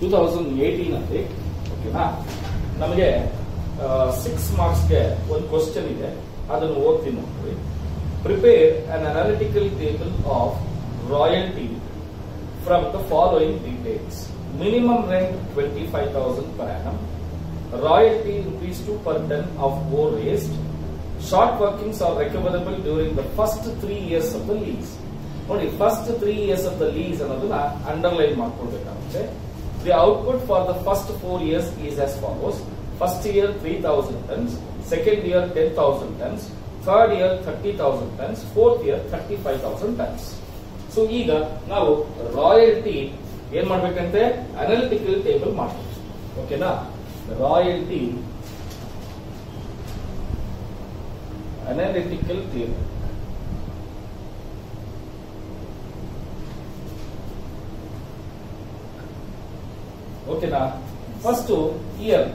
Two thousand eighteen ಅಲ್ಲಿ ಓಕೆನಾ ನಮಗೆ ಸಿಕ್ಸ್ ಮಾರ್ಕ್ಸ್ಗೆ ಒಂದು ಕ್ವಶನ್ ಇದೆ. ಅದನ್ನು ಓದ್ತೀನಿ ನೋಡ್ರಿ. Prepare an analytical table of royalty from the following details minimum rent twenty five thousand per annum royalty rupees two per ton of ore waste short workings are recoverable during the first three years of the lease ನೋಡಿ first three years of the lease ಅನ್ನೋದನ್ನ underline ಮಾಡ್ಕೊಳ್ಬೇಕಾಗುತ್ತೆ. Four years is as follows first year three thousand tons second year ten thousand tons third year thirty thousand tons fourth year thirty five thousand tons so ಈಗ ನಾವು royalty ಏನ್ ಮಾಡ್ಬೇಕಂತೆ? Analytical table ಮಾಡ್ಬೇಕು ಓಕೆನಾ royalty analytical table ಓಕೆನಾ first year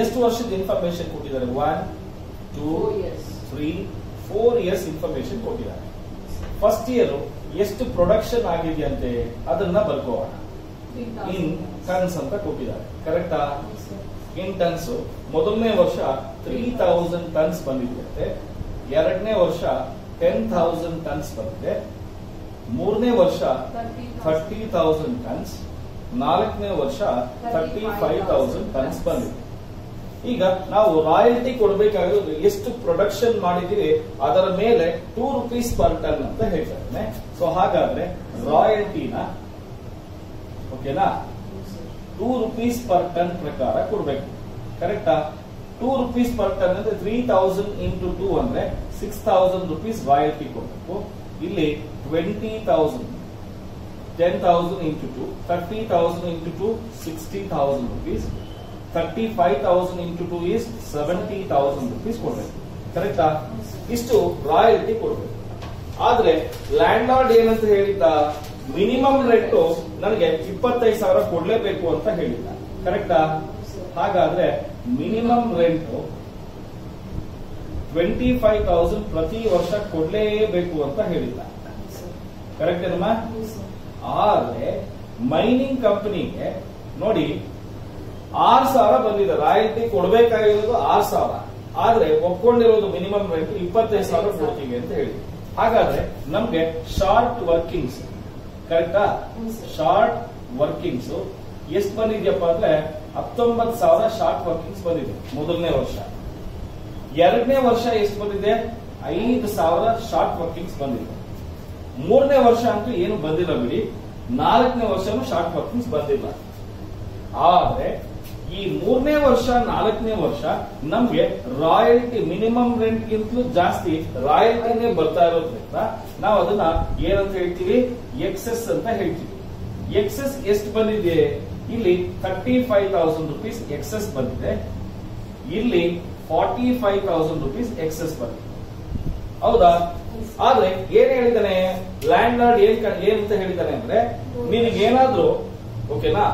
ಎಷ್ಟು ವರ್ಷದ information ಕೊಟ್ಟಿದ್ದಾರೆ. One two three four years information ಕೊಟ್ಟಿದ್ದಾರೆ. ಫಸ್ಟ್ ಇಯರ್ ಎಷ್ಟು ಪ್ರೊಡಕ್ಷನ್ ಆಗಿದೆಯಂತೆ ಅದನ್ನ ಬರ್ಕೋಣ. ಇನ್ ಟನ್ಸ್ ಅಂತ ಕೊಟ್ಟಿದ್ದಾರೆ. ಕರೆಕ್ಟಾ ಇನ್ ಟನ್ಸ್ ಮೊದಲನೇ ವರ್ಷ ತ್ರೀ ತೌಸಂಡ್ ಟನ್ಸ್ ಬಂದಿದೆಯಂತೆ ಎರಡನೇ ವರ್ಷ ಟೆನ್ ಥೌಸಂಡ್ ಟನ್ಸ್ ಬಂದಿದೆ. ಮೂರನೇ ವರ್ಷ ಥರ್ಟಿ ತೌಸಂಡ್ ಟನ್ಸ್ ನಾಲ್ಕನೇ ವರ್ಷ ಥರ್ಟಿ ಫೈವ್ ತೌಸಂಡ್ ಟನ್ಸ್ ಬಂದಿದೆ. ಈಗ ನಾವು ರಾಯಲ್ಟಿ ಕೊಡಬೇಕಾಗಿರೋದು ಎಷ್ಟು ಪ್ರೊಡಕ್ಷನ್ ಮಾಡಿದೀವಿ ಅದರ ಮೇಲೆ ಟೂ ರುಪೀಸ್ ಪರ್ ಟನ್ ಅಂತ ಹೇಳ್ತಾರೆ ಸೊ ಹಾಗಾದ್ರೆ ರಾಯಲ್ಟಿನ ಓಕೆನಾ? ಟೂ ರುಪೀಸ್ ಪರ್ ಟನ್ ಪ್ರಕಾರ ಕೊಡ್ಬೇಕು. ಕರೆಕ್ಟಾ ಟೂ ರುಪೀಸ್ ಪರ್ ಟನ್ ಅಂದ್ರೆ ತ್ರೀ ತೌಸಂಡ್ ಇಂಟು ಟೂ ಅಂದ್ರೆ ಸಿಕ್ಸ್ ತೌಸಂಡ್ ರುಪೀಸ್ ರಾಯಲ್ಟಿ ಕೊಡಬೇಕು. ಇಲ್ಲಿ twenty thousand ten thousand into two thirty thousand into two sixty thousand rupees thirty five thousand into two is seventy thousand rupees ಕೊಡ್ಬೇಕು ಕರೆಕ್ಟಾ ಇಷ್ಟು royalty ಕೊಡಬೇಕು. ಆದ್ರೆ land lord ಏನಂತ ಹೇಳಿದ್ದ? ಮಿನಿಮಮ್ ರೆಂಟ್ ನನಗೆ ಇಪ್ಪತ್ತೈದು ಸಾವಿರ ಕೊಡ್ಲೇಬೇಕು ಅಂತ ಹೇಳಿದ್ದ. ಕರೆಕ್ಟಾ ಹಾಗಾದ್ರೆ minimum rent twenty five thousand ಪ್ರತಿ ವರ್ಷ ಕೊಡಲೇಬೇಕು ಅಂತ ಹೇಳಿದ್ದ. ಕರೆಕ್ಟ್ ಏನಮ್ಮ? ಆದ್ರೆ ಮೈನಿಂಗ್ ಕಂಪನಿಗೆ ನೋಡಿ ಆರ್ ಸಾವಿರ ಬಂದಿದೆ. ರಾಯಿತಿ ಕೊಡಬೇಕಾಗಿರೋದು ಆರ್ ಸಾವಿರ. ಆದ್ರೆ ಒಪ್ಕೊಂಡಿರೋದು ಮಿನಿಮಮ್ ರೇಟ್ ಇಪ್ಪತ್ತೈದು ಸಾವಿರ ಕೊಡ್ತೀವಿ ಅಂತ ಹೇಳಿ. ಹಾಗಾದ್ರೆ ನಮ್ಗೆ ಶಾರ್ಟ್ ವರ್ಕಿಂಗ್ಸ್ ಕರೆಕ್ಟಾ ಶಾರ್ಟ್ ವರ್ಕಿಂಗ್ಸ್ ಎಷ್ಟು ಬಂದಿದ್ಯಪ್ಪ ಅಂದ್ರೆ ಹತ್ತೊಂಬತ್ತು ಸಾವಿರ ಶಾರ್ಟ್ ವರ್ಕಿಂಗ್ಸ್ ಬಂದಿದೆ ಮೊದಲನೇ ವರ್ಷ. ಎರಡನೇ ವರ್ಷ ಎಷ್ಟು ಬಂದಿದೆ? ಐದು ಸಾವಿರ ಶಾರ್ಟ್ ವರ್ಕಿಂಗ್ಸ್ ಬಂದಿದೆ. ಮೂರನೇ ವರ್ಷ ಅಂತೂ ಏನು ಬಂದಿಲ್ಲ ಬಿಡಿ. ನಾಲ್ಕನೇ ವರ್ಷನೂ ಶಾರ್ಟ್ ವರ್ಕಿಂಗ್ಸ್ ಬಂದಿಲ್ಲ. ಆದ್ರೆ ಈ ಮೂರನೇ ವರ್ಷ, ನಾಲ್ಕನೇ ವರ್ಷ ನಮ್ಗೆ ರಾಯಲ್ಟಿ, ಮಿನಿಮಮ್ ರೆಂಟ್ ಗಿಂತಲೂ ಜಾಸ್ತಿ ರಾಯಲ್ಟಿನೇ ಬರ್ತಾ ಇರೋದ್ರಿಂದ ನಾವು ಅದನ್ನ ಏನಂತ ಹೇಳ್ತೀವಿ? ಎಕ್ಸೆಸ್ ಅಂತ ಹೇಳ್ತೀವಿ. ಎಕ್ಸೆಸ್ ಎಷ್ಟು ಬಂದಿದೆ? ಇಲ್ಲಿ thirty five thousand rupees excess ಬಂದಿದೆ. ಇಲ್ಲಿ forty five thousand rupees excess ಬಂದಿದೆ. ಹೌದಾ? ಆದ್ರೆ ಏನ್ ಹೇಳಿದಾನೆ? ಲ್ಯಾಂಡ್ ಲಾರ್ಡ್ ಏನ್ ಏನ್ ಅಂತ ಹೇಳಿದಾನೆ ಅಂದ್ರೆ ನಿನಗೇನಾದ್ರೂ ಓಕೆನಾ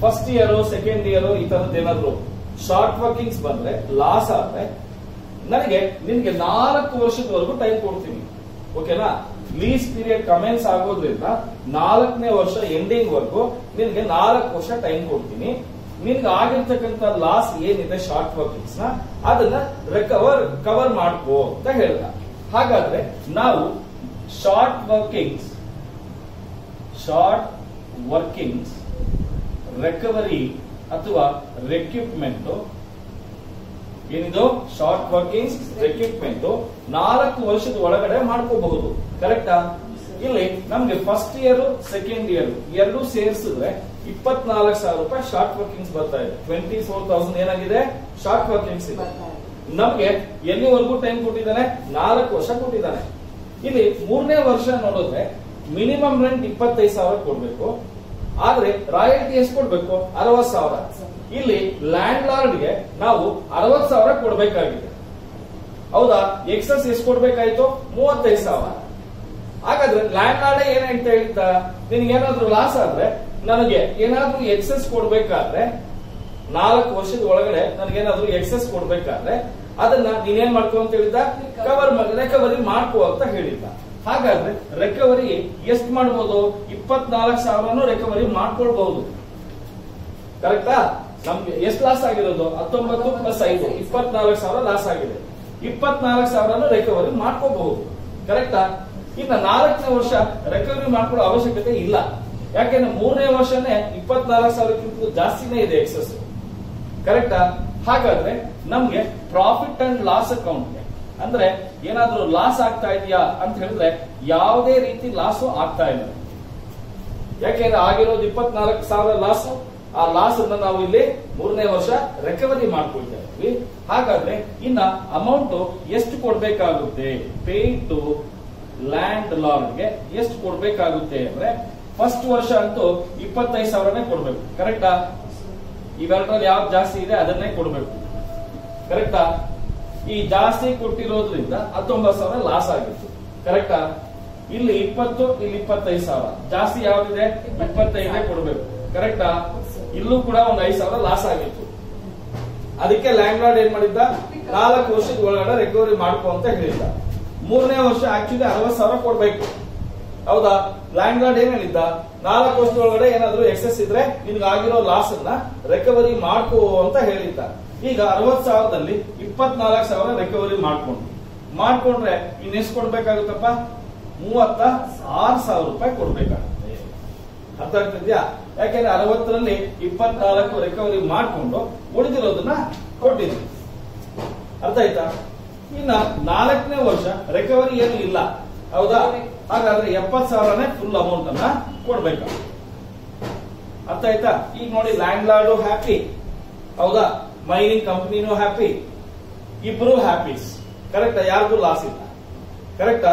ಫಸ್ಟ್ ಇಯರ್ ಸೆಕೆಂಡ್ ಇಯರ್ ಈ ತರದ್ ಏನಾದ್ರು ಶಾರ್ಟ್ ವರ್ಕಿಂಗ್ಸ್ ಬಂದ್ರೆ ಲಾಸ್ ಆದ್ರೆ, ನನಗೆ, ನಿನ್ಗೆ ನಾಲ್ಕು ವರ್ಷದವರೆಗೂ ಟೈಮ್ ಕೊಡ್ತೀನಿ. ಓಕೆನಾ ಲೀಸ್ ಪೀರಿಯಡ್ ಕಮೆನ್ಸ್ ಆಗೋದ್ರಿಂದ ನಾಲ್ಕನೇ ವರ್ಷ ಎಂಡಿಂಗ್ ವರ್ಗು ನಿನ್ಗೆ ನಾಲ್ಕು ವರ್ಷ ಟೈಮ್ ಕೊಡ್ತೀನಿ. ನಿನ್ಗೆ ಆಗಿರ್ತಕ್ಕಂಥ ಲಾಸ್ ಏನಿದೆ ಶಾರ್ಟ್ ವರ್ಕಿಂಗ್ಸ್ನ ಅದನ್ನ ರಿಕವರ್ ಕವರ್ ಮಾಡ್ಕೋ ಅಂತ ಹೇಳ್ದ. ಹಾಗಾದ್ರೆ, ನಾವು short workings short workings recovery ಅಥವಾ ರೆಕ್ವಿಪ್ಮೆಂಟ್ ಏನಿದು? ಶಾರ್ಟ್ ವರ್ಕಿಂಗ್ಸ್ ರೆಕ್ವಿಪ್ಮೆಂಟ್ ನಾಲ್ಕು ವರ್ಷದ ಒಳಗಡೆ ಮಾಡ್ಕೋಬಹುದು. ಕರೆಕ್ಟಾ ಇಲ್ಲಿ ನಮ್ಗೆ ಫಸ್ಟ್ ಇಯರ್ ಸೆಕೆಂಡ್ ಇಯರ್ ಎರಡು ಸೇರಿಸಿದ್ರೆ ಇಪ್ಪತ್ನಾಲ್ಕು ಸಾವಿರ ರೂಪಾಯಿ ಶಾರ್ಟ್ ವರ್ಕಿಂಗ್ಸ್ ಬರ್ತಾ ಇದೆ. ಟ್ವೆಂಟಿ ಫೋರ್ ತೌಸಂಡ್ ಏನಾಗಿದೆ? ಶಾರ್ಟ್ ವರ್ಕಿಂಗ್ಸ್ ಇದೆ. ನಮ್ಗೆ ಎಲ್ಲಿವರೆಗೂ ಟೈಮ್ ಕೊಟ್ಟಿದ್ದಾನೆ? ನಾಲ್ಕು ವರ್ಷ ಕೊಟ್ಟಿದ್ದಾನೆ. ಇಲ್ಲಿ ಮೂರನೇ ವರ್ಷ ನೋಡಿದ್ರೆ ಮಿನಿಮಮ್ ರೆಂಟ್ ಇಪ್ಪತ್ತೈದು ಸಾವಿರ ಕೊಡ್ಬೇಕು. ಆದ್ರೆ ರಾಯಲ್ಟಿ ಎಷ್ಟು ಕೊಡ್ಬೇಕು? ಅರವತ್ ಸಾವಿರ. ಇಲ್ಲಿ ಲ್ಯಾಂಡ್ ಲಾರ್ಡ್ಗೆ ನಾವು ಅರವತ್ ಸಾವಿರ ಕೊಡ್ಬೇಕಾಗಿದೆ. ಹೌದಾ? ಎಕ್ಸಸ್ ಎಷ್ಟು ಕೊಡ್ಬೇಕಾಯ್ತು? ಮೂವತ್ತೈದು ಸಾವಿರ. ಹಾಗಾದ್ರೆ ಲ್ಯಾಂಡ್ ಲಾರ್ಡ್ ಏನಂತ ಹೇಳ್ತಾ ನಿನ್ಗೇನಾದ್ರೂ ಲಾಸ್ ಆದ್ರೆ ನನಗೆ ಏನಾದ್ರೂ ಎಕ್ಸಸ್ ಕೊಡ್ಬೇಕಾದ್ರೆ ನಾಲ್ಕು ವರ್ಷದ ಒಳಗಡೆ ನನಗೇನಾದ್ರೂ ಎಕ್ಸಸ್ ಕೊಡ್ಬೇಕಾದ್ರೆ ಅದನ್ನ ನೀನೇನ್ ಮಾಡ್ಕೋ ಅಂತ ಹೇಳಿದ್ದ? ಕವರ್ ರಿಕವರಿ ಮಾಡ್ಕೋ ಅಂತ ಹೇಳಿದ್ದ. ಹಾಗಾದ್ರೆ ರಿಕವರಿ ಎಷ್ಟ್ ಮಾಡ್ಬೋದು? ಇಪ್ಪತ್ನಾಲ್ಕು ಸಾವಿರನು ರಿಕವರಿ ಮಾಡ್ಕೊಳ್ಬಹುದು ಕರೆಕ್ಟಾ ನಮ್ಗೆ ಎಷ್ಟು ಲಾಸ್ ಆಗಿರೋದು? ಹತ್ತೊಂಬತ್ತು ಪ್ಲಸ್ ಐದು. ಇಪ್ಪತ್ನಾಲ್ಕು ಸಾವಿರ ಲಾಸ್ ಆಗಿದೆ. ಇಪ್ಪತ್ನಾಲ್ಕು ಸಾವಿರನು ರಿಕವರಿ ಮಾಡ್ಕೋಬಹುದು ಕರೆಕ್ಟಾ ಇನ್ನ ನಾಲ್ಕನೇ ವರ್ಷ ರಿಕವರಿ ಮಾಡ್ಕೊಳ್ಳೋ ಅವಶ್ಯಕತೆ ಇಲ್ಲ. ಯಾಕೆಂದ್ರೆ ಮೂರನೇ ವರ್ಷನೇ ಇಪ್ಪತ್ನಾಲ್ಕು ಸಾವಿರಕ್ಕಿಂತ ಜಾಸ್ತಿನೇ ಇದೆ ಎಕ್ಸಸ್ ಕರೆಕ್ಟಾ ಹಾಗಾದ್ರೆ ನಮ್ಗೆ ಪ್ರಾಫಿಟ್ ಅಂಡ್ ಲಾಸ್ ಅಕೌಂಟ್ ಅಂದ್ರೆ ಏನಾದ್ರೂ ಲಾಸ್ ಆಗ್ತಾ ಇದೆಯಾ ಅಂತ ಹೇಳಿದ್ರೆ ಯಾವುದೇ ರೀತಿ ಲಾಸ್ ಆಗ್ತಾ ಇಲ್ಲ. ಯಾಕೆಂದ್ರೆ ಆಗಿರೋದು ಇಪ್ಪತ್ನಾಲ್ಕು ಸಾವಿರ ಲಾಸ್ ಆ ಲಾಸ್ ಅನ್ನ ನಾವು ಇಲ್ಲಿ ಮೂರನೇ ವರ್ಷ ರೆಕವರಿ ಮಾಡ್ಕೊಳ್ತಾ ಇದ್ವಿ ಹಾಗಾದ್ರೆ ಇನ್ನ ಅಮೌಂಟ್ ಎಷ್ಟು ಕೊಡ್ಬೇಕಾಗುತ್ತೆ? ಪೇ ಟು ಲ್ಯಾಂಡ್ ಲಾರ್ಡ್ಗೆ ಎಷ್ಟು ಕೊಡ್ಬೇಕಾಗುತ್ತೆ ಅಂದ್ರೆ ಫಸ್ಟ್ ವರ್ಷ ಅಂತೂ ಇಪ್ಪತ್ತೈದು ಸಾವಿರನೇ ಕೊಡ್ಬೇಕು. ಕರೆಕ್ಟಾ ಇವೆರಡರಲ್ಲಿ ಯಾವ್ದು ಜಾಸ್ತಿ ಇದೆ ಅದನ್ನೇ ಕೊಡಬೇಕು. ಕರೆಕ್ಟಾ? ಈ ಜಾಸ್ತಿ ಕೊಟ್ಟಿರೋದ್ರಿಂದ ಹತ್ತೊಂಬತ್ತು ಸಾವಿರ ಲಾಸ್ ಆಗಿತ್ತು. ಕರೆಕ್ಟಾ? ಇಲ್ಲಿ ಇಪ್ಪತ್ತು, ಇಲ್ಲಿ ಇಪ್ಪತ್ತೈದು ಸಾವಿರ. ಜಾಸ್ತಿ ಯಾವ್ದಿದೆ? ಇಪ್ಪತ್ತೈದೇ ಕೊಡಬೇಕು. ಕರೆಕ್ಟಾ? ಇಲ್ಲೂ ಕೂಡ ಒಂದ್ ಐದು ಸಾವಿರ ಲಾಸ್ ಆಗಿತ್ತು. ಅದಕ್ಕೆ ಲ್ಯಾಂಡ್ ಲಾರ್ಡ್ ಏನ್ ಮಾಡಿದ್ದ? ನಾಲ್ಕು ವರ್ಷದ ಒಳಗಡೆ ರಿಕವರಿ ಮಾಡ್ಕೊ ಅಂತ ಹೇಳಿದ್ದ. ಮೂರನೇ ವರ್ಷ ಆಕ್ಚುಲಿ ಅರವತ್ ಸಾವಿರ ಕೊಡ್ಬೇಕು. ಹೌದಾ? ಲ್ಯಾಂಡ್ ಲಾರ್ಡ್ ಏನ್ ಹೇಳಿದ್ದ? ನಾಲ್ಕು ವರ್ಷದ ಒಳಗಡೆ ಏನಾದ್ರು ಎಕ್ಸೆಸ್ ಇದ್ರೆ ನಿನ್ಗೆ ಆಗಿರೋ ಲಾಸ್ ಅನ್ನ ರಿಕವರಿ ಮಾಡ್ಕೋ ಅಂತ ಹೇಳಿದ್ದ ಈಗ ಅರವತ್ ಸಾವಿರದಲ್ಲಿ ಇಪ್ಪತ್ನಾಲ್ಕು ಸಾವಿರ ರಿಕವರಿ ಮಾಡ್ಕೊಂಡು ಮಾಡ್ಕೊಂಡ್ರೆ ಇನ್ನೆಷ್ಟು ಕೊಡ್ಬೇಕಾಗುತ್ತಪ್ಪ? ಮೂವತ್ತ ಆರು ಸಾವಿರ ರೂಪಾಯಿ ಕೊಡ್ಬೇಕಾಗುತ್ತೆ. ಅರ್ಥ ಆಗ್ತಿದ್ಯಾ? ಯಾಕೆಂದ್ರೆ ಅರವತ್ತರಲ್ಲಿ ಇಪ್ಪತ್ನಾಲ್ಕು ರಿಕವರಿ ಮಾಡ್ಕೊಂಡು ಉಳಿದಿರೋದನ್ನ ಕೊಟ್ಟಿದ್ವಿ ಅರ್ಥ ಆಯ್ತಾ? ಇನ್ನ ನಾಲ್ಕನೇ ವರ್ಷ ರಿಕವರಿ ಏನು ಇಲ್ಲ. ಹೌದಾ? ಹಾಗಾದ್ರೆ ಎಪ್ಪತ್ ಸಾವಿರನೇ ಫುಲ್ ಅಮೌಂಟ್ ಅನ್ನ ಕೊಡ್ಬೇಕು. ಅರ್ಥ ಆಯ್ತಾ? ಈಗ ನೋಡಿ ಲ್ಯಾಂಡ್ ಲಾರ್ಡು ಹ್ಯಾಪಿ ಹೌದಾ? ಮೈನಿಂಗ್ ಕಂಪನಿನೂ ಹ್ಯಾಪಿ ಇಬ್ರು ಹ್ಯಾಪೀಸ್ ಕರೆಕ್ಟ್ ಯಾರಿಗೂ ಲಾಸ್ ಇಲ್ಲ. ಕರೆಕ್ಟಾ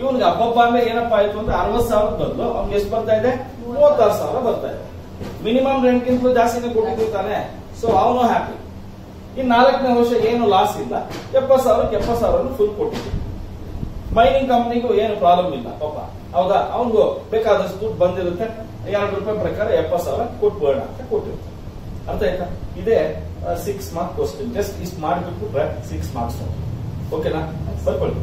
ಇವನ್ಗೆ ಅಬ್ಬಬ್ಬ ಅಂದ್ರೆ ಏನಪ್ಪಾ ಆಯ್ತು ಅಂದ್ರೆ ಅರವತ್ ಸಾವಿರ ಬದಲು ಅವ್ನಿಗೆ ಎಷ್ಟು ಬರ್ತಾ ಇದೆ? ಮೂವತ್ತಾರು ಸಾವಿರ ಬರ್ತಾ ಇದೆ. ಮಿನಿಮಮ್ ರೆಂಟ್ಗಿಂತಲೂ ಜಾಸ್ತಿನೇ ಕೊಟ್ಟಿದ್ದು ಸೊ ಅವನು ಹ್ಯಾಪಿ ಇನ್ ನಾಲ್ಕನೇ ವರ್ಷ ಏನು ಲಾಸ್ ಇಲ್ಲ. ಎಪ್ಪತ್ ಸಾವಿರಕ್ಕೆ ಎಪ್ಪತ್ ಸಾವಿರ ಫುಲ್ ಕೊಟ್ಟಿದ್ದು ಮೈನಿಂಗ್ ಕಂಪ್ನಿಗೂ ಏನು ಪ್ರಾಬ್ಲಮ್ ಇಲ್ಲ, ಪಾಪ. ಹೌದಾ? ಅವನಿಗೂ ಬೇಕಾದಷ್ಟು ದುಡ್ಡು ಬಂದಿರುತ್ತೆ. ಎರಡು ರೂಪಾಯಿ ಪ್ರಕಾರ ಎಪ್ಪತ್ತು ಸಾವಿರ ಕೊಟ್ಬೇಡ ಅಂತ ಕೊಟ್ಟಿರ್ತಾರೆ. ಅರ್ಥ ಆಯ್ತಾ? ಇದೇ ಸಿಕ್ಸ್ ಮಾರ್ಕ್ ಕ್ವಶನ್ ಜಸ್ಟ್ ಇಷ್ಟು ಮಾಡಿಬಿಟ್ಟು ಸಿಕ್ಸ್ ಮಾರ್ಕ್ಸ್ ಓಕೆನಾ ಬರ್ಕೊಳ್ಳಿ.